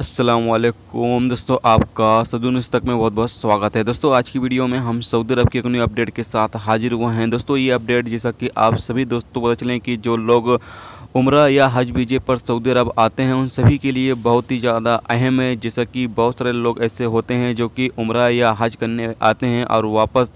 असलम दोस्तों, आपका सदून तक में बहुत बहुत स्वागत है। दोस्तों, आज की वीडियो में हम सऊदी अरब के न्यू अपडेट के साथ हाजिर हुए हैं। दोस्तों, ये अपडेट जैसा कि आप सभी दोस्तों पता चलें कि जो लोग उम्र या हज वीजे पर सऊदी अरब आते हैं, उन सभी के लिए बहुत ही ज़्यादा अहम है, जैसा कि बहुत सारे लोग ऐसे होते हैं जो कि उम्र या हज करने आते हैं और वापस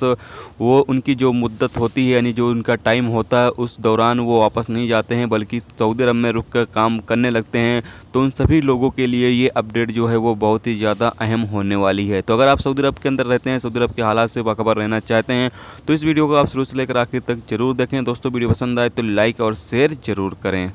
वो उनकी जो मुद्दत होती है, यानी जो उनका टाइम होता है, उस दौरान वो वापस नहीं जाते हैं, बल्कि सऊदी अरब में रुक कर काम करने लगते हैं। तो उन सभी लोगों के लिए ये अपडेट जो है, वो बहुत ही ज़्यादा अहम होने वाली है। तो अगर आप सऊदी अरब के अंदर रहते हैं, सऊदी अरब के हालात से बाखबर रहना चाहते हैं तो इस वीडियो को आप शुरू से लेकर आखिर तक ज़रूर देखें। दोस्तों, वीडियो पसंद आए तो लाइक और शेयर ज़रूर करें।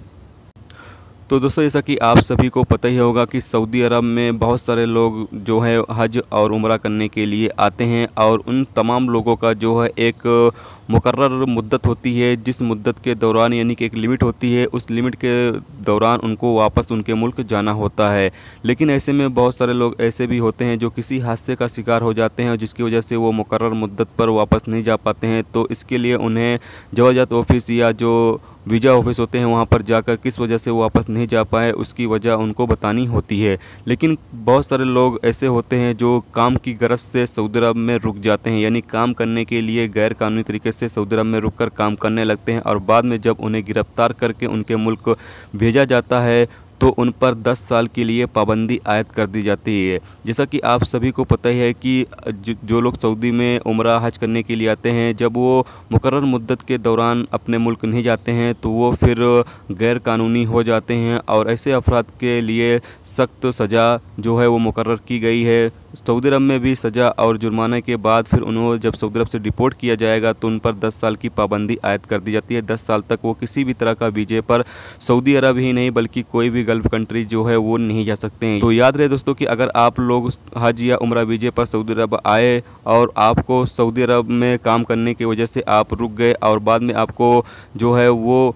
तो दोस्तों, जैसा कि आप सभी को पता ही होगा कि सऊदी अरब में बहुत सारे लोग जो है हज और उम्र करने के लिए आते हैं और उन तमाम लोगों का जो है एक मुकर्र मुद्दत होती है। जिस मुद्दत के दौरान, यानी कि एक लिमिट होती है, उस लिमिट के दौरान उनको वापस उनके मुल्क जाना होता है। लेकिन ऐसे में बहुत सारे लोग ऐसे भी होते हैं जो किसी हादसे का शिकार हो जाते हैं जिसकी वजह से वो मुकर्र मुद्दत पर वापस नहीं जा पाते हैं। तो इसके लिए उन्हें जवाजात ऑफ़िस या जो वीज़ा ऑफ़िस होते हैं, वहाँ पर जाकर किस वजह से वो वापस नहीं जा पाए, उसकी वजह उनको बतानी होती है। लेकिन बहुत सारे लोग ऐसे होते हैं जो काम की गरज से सऊदी अरब में रुक जाते हैं, यानी काम करने के लिए गैर कानूनी तरीके से सऊदी अरब में रुक कर काम करने लगते हैं और बाद में जब उन्हें गिरफ़्तार करके उनके मुल्क भेजा जाता है तो उन पर 10 साल के लिए पाबंदी आयद कर दी जाती है। जैसा कि आप सभी को पता ही है कि जो लोग सऊदी में उम्र हज करने के लिए आते हैं, जब वो मुकर मुद्दत के दौरान अपने मुल्क नहीं जाते हैं तो वो फिर गैर कानूनी हो जाते हैं और ऐसे अफराद के लिए सख्त सज़ा जो है वो मुकर की गई है। सऊदी अरब में भी सज़ा और जुर्माने के बाद फिर उन्होंने जब सऊदी अरब से डिपोर्ट किया जाएगा तो उन पर 10 साल की पाबंदी आयद कर दी जाती है। 10 साल तक वो किसी भी तरह का वीजे पर सऊदी अरब ही नहीं, बल्कि कोई भी गल्फ़ कंट्री जो है, वो नहीं जा सकते हैं। तो याद रहे दोस्तों कि अगर आप लोग हज या उम्र वीजे पर सऊदी अरब आए और आपको सऊदी अरब में काम करने की वजह से आप रुक गए और बाद में आपको जो है, वो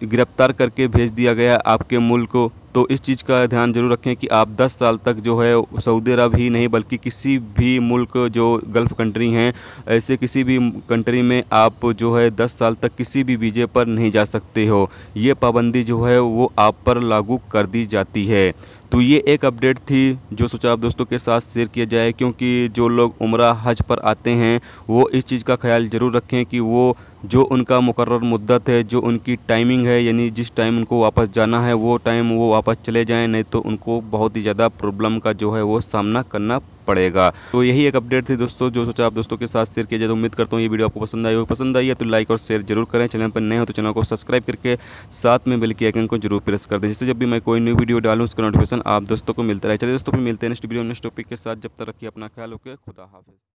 गिरफ़्तार करके भेज दिया गया आपके मुल्क को तो इस चीज़ का ध्यान ज़रूर रखें कि आप 10 साल तक जो है सऊदी अरब ही नहीं, बल्कि किसी भी मुल्क जो गल्फ़ कंट्री हैं, ऐसे किसी भी कंट्री में आप जो है 10 साल तक किसी भी वीज़े पर नहीं जा सकते हो। ये पाबंदी जो है वो आप पर लागू कर दी जाती है। तो ये एक अपडेट थी जो सोचा आप दोस्तों के साथ शेयर किया जाए, क्योंकि जो लोग उम्र हज पर आते हैं, वो इस चीज़ का ख्याल ज़रूर रखें कि वो जो उनका मुकर मुद्दत है, जो उनकी टाइमिंग है, यानी जिस टाइम उनको वापस जाना है, वो टाइम वो वापस चले जाएँ, नहीं तो उनको बहुत ही ज़्यादा प्रॉब्लम का जो है वो सामना करना पड़ेगा। तो यही एक अपडेट थी दोस्तों, जो सोचा आप दोस्तों के साथ शेयर किया जाए। तो उम्मीद करता हूँ ये वीडियो आपको पसंद आई हो पसंद आई है तो लाइक और शेयर ज़रूर करें। चैनल पर नए हो तो चैनल को सब्सक्राइब करके साथ में बिल के आइकन को ज़रूर प्रेस कर दें, जिससे जब भी मैं कोई न्यू वीडियो डालूँ, उसका नोटिफिकेशन आप दोस्तों को मिलता रहे। चलिए दोस्तों, फिर मिलते हैं नेक्स्ट वीडियो नेक्स्ट टॉपिक के साथ। जब तक रखिए अपना ख्याल होकर खुदा हाफिज़।